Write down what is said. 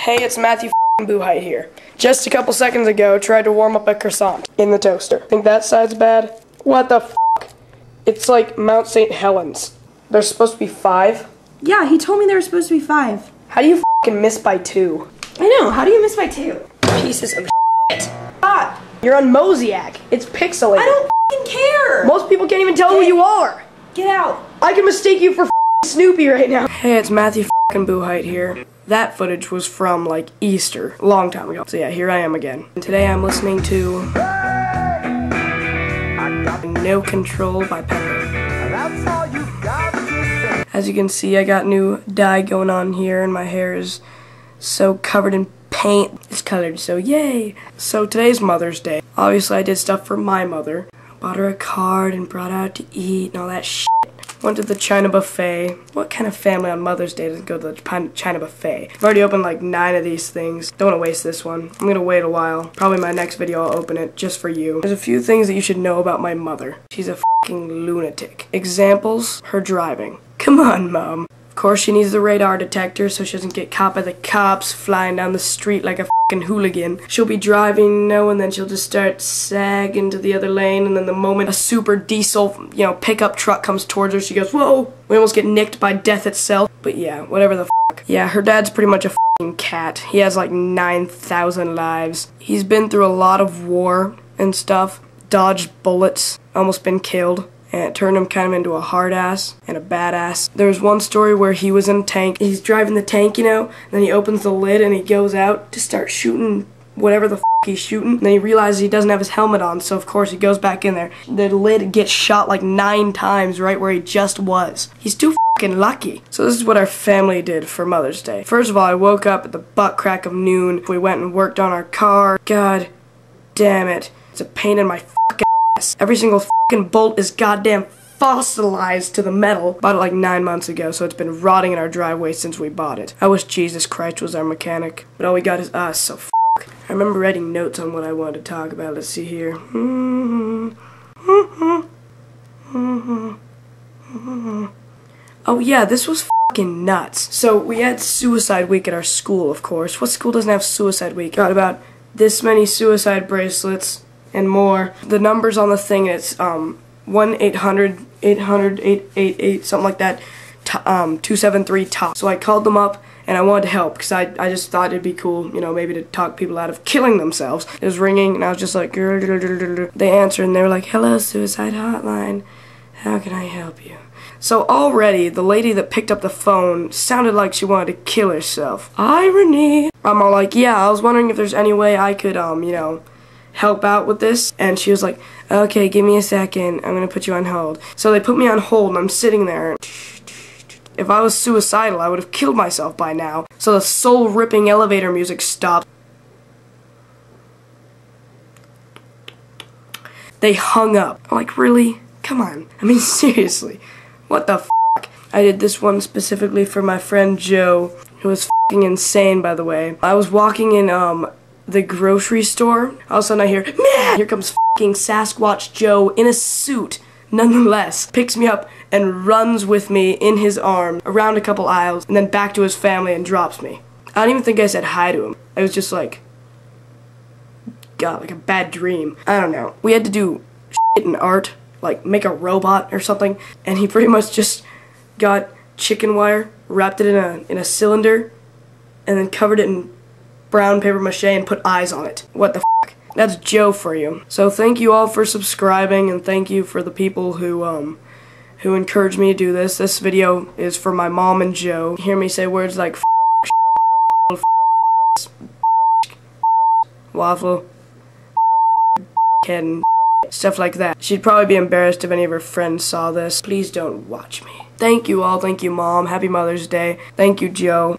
Hey, it's Matthew Bucheit here. Just a couple seconds ago, tried to warm up a croissant in the toaster. Think that side's bad? What the f? It's like Mount St. Helens. There's supposed to be five. Yeah, he told me there were supposed to be five. How do you f***ing miss by two? I know. How do you miss by two? Pieces of shit. Ah, You're on Mosaic. It's pixelated. I don't fing care. Most people can't even tell who you are. Get out. I can mistake you for f***ing Snoopy right now. Hey, it's Matthew f***ing Bucheit here. That footage was from like Easter, a long time ago. So yeah, here I am again. And today I'm listening to No Control by Pepper. As you can see, I got new dye going on here, and my hair is so covered in paint. It's colored, so yay! So today's Mother's Day. Obviously, I did stuff for my mother. Bought her a card and brought her out to eat and all that shit. Went to the China buffet. What kind of family on Mother's Day doesn't go to the China buffet? I've already opened like nine of these things. Don't want to waste this one. I'm gonna wait a while. Probably my next video I'll open it just for you. There's a few things that you should know about my mother. She's a fucking lunatic. Examples, her driving. Come on, mom. Of course, she needs the radar detector so she doesn't get caught by the cops flying down the street like a fucking hooligan. She'll be driving, know, and then she'll just start sagging to the other lane, and then the moment a super diesel, you know, pickup truck comes towards her, she goes, whoa! We almost get nicked by death itself. But yeah, whatever the fuck. Yeah, her dad's pretty much a cat. He has like 9,000 lives. He's been through a lot of war and stuff, dodged bullets, almost been killed and it turned him kind of into a hard ass and a badass. There was one story where he was in a tank. He's driving the tank, you know, then he opens the lid and he goes out to start shooting whatever the he's shooting. And then he realizes he doesn't have his helmet on, so of course he goes back in there. The lid gets shot like nine times right where he just was. He's too fucking lucky. So this is what our family did for Mother's Day. First of all, I woke up at the butt crack of noon. We went and worked on our car. God damn it. It's a pain in my fucking ass. Every single bolt is goddamn fossilized to the metal. Bought it like nine months ago, so it's been rotting in our driveway since we bought it. I wish Jesus Christ was our mechanic, but all we got is us, so I remember writing notes on what I wanted to talk about. Let's see here. Oh yeah, this was fucking nuts. So we had suicide week at our school, of course. What school doesn't have suicide week? Got about this many suicide bracelets and more. The numbers on the thing, it's um, 1-800, 800, 888, something like that, um, 273 top. So I called them up and I wanted to help because I, I just thought it'd be cool, you know, maybe to talk people out of killing themselves. It was ringing and I was just like, they answered and they were like, hello, suicide hotline. How can I help you? So already, the lady that picked up the phone sounded like she wanted to kill herself. Irony. I'm all like, yeah, I was wondering if there's any way I could, um, you know, help out with this and she was like okay give me a second. I'm gonna put you on hold. So they put me on hold and I'm sitting there. If I was suicidal I would have killed myself by now. So the soul ripping elevator music stopped. They hung up. I'm like really? Come on. I mean seriously. What the I did this one specifically for my friend Joe who was f***ing insane by the way. I was walking in um the grocery store. All of a sudden I hear, man, here comes fucking Sasquatch Joe in a suit. Nonetheless, picks me up and runs with me in his arm around a couple aisles and then back to his family and drops me. I don't even think I said hi to him. I was just like, God, like a bad dream. I don't know. We had to do shit in art, like make a robot or something, and he pretty much just got chicken wire, wrapped it in a in a cylinder, and then covered it in brown paper mache and put eyes on it. What the fuck? That's Joe for you. So thank you all for subscribing and thank you for the people who um who encouraged me to do this. This video is for my mom and Joe. You hear me say words like waffle and stuff like that. She'd probably be embarrassed if any of her friends saw this. Please don't watch me. Thank you all. Thank you, Mom. Happy Mother's Day. Thank you, Joe.